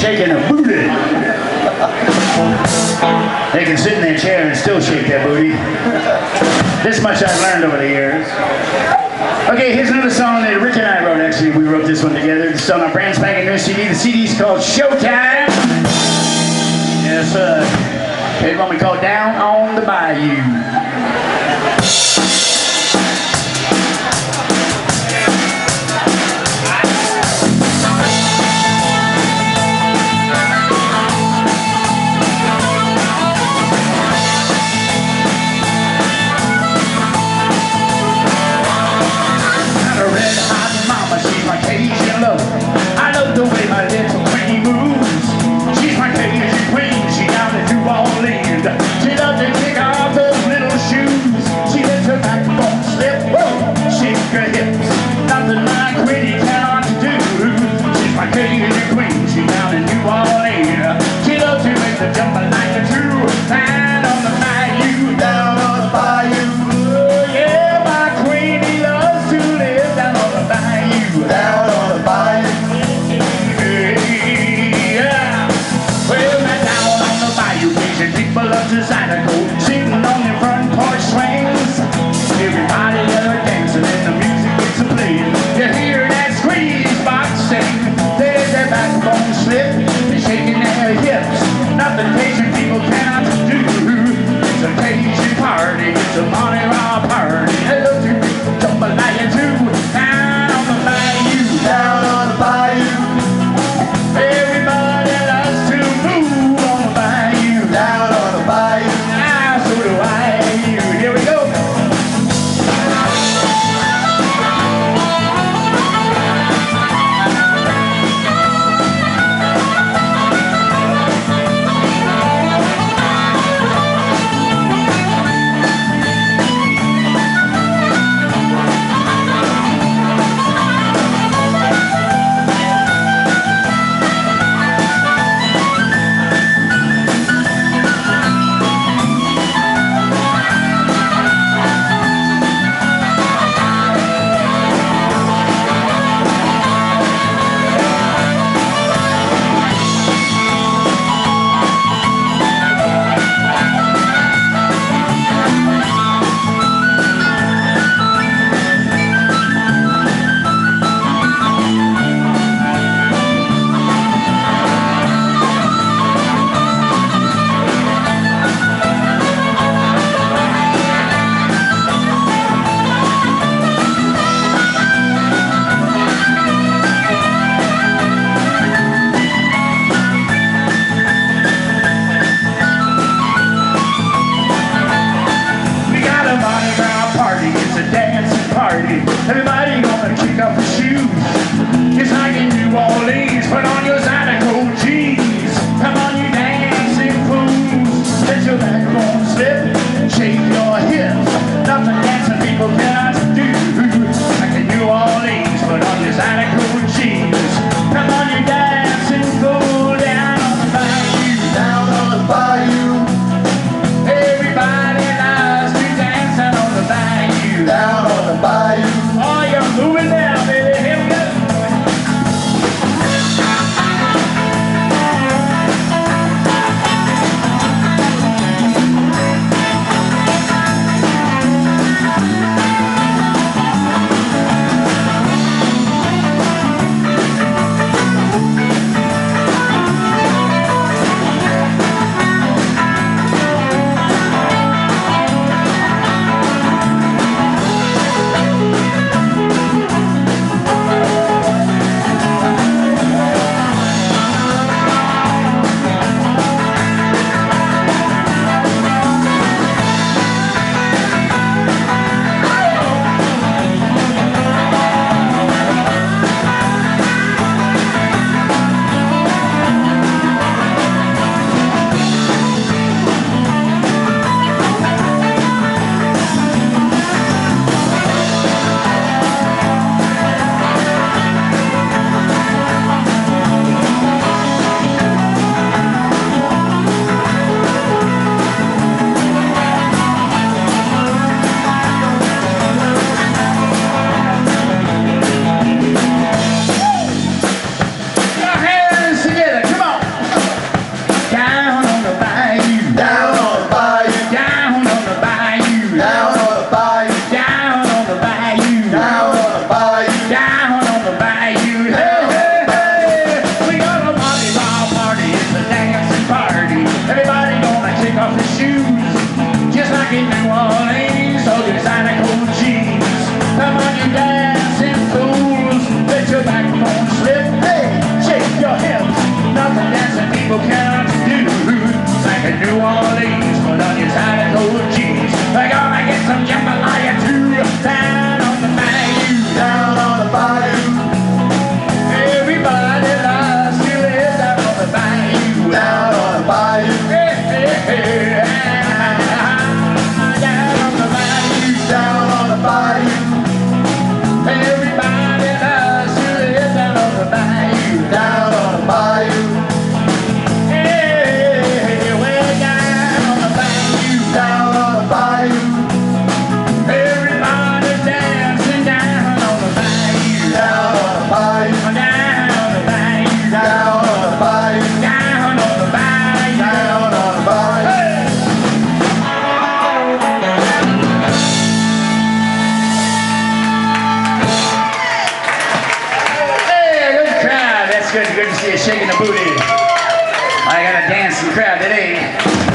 shaking a booty. They can sit in their chair and still shake their booty. This much I've learned over the years. Okay, here's another song that Rick and I wrote. Actually, we wrote this one together. It's on our brand spanking new CD. The CD's called Showtime. Yes, sir. Uh, it's what we call Down on the Bayou. mornings, put on your time. Shaking the booty. I got a dancing crowd today.